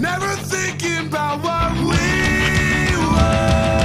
Never thinking about what we were.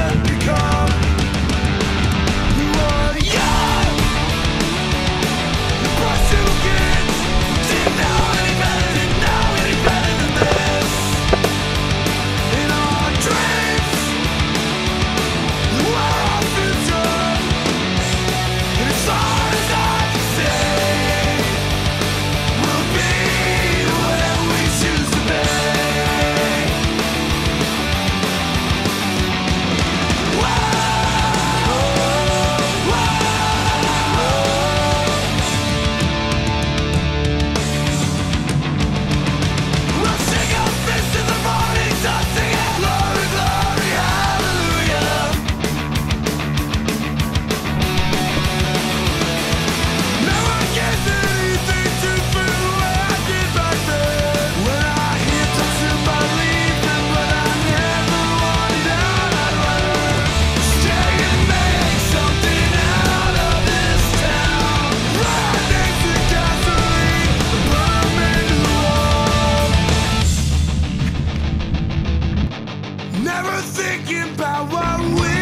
thinking about what we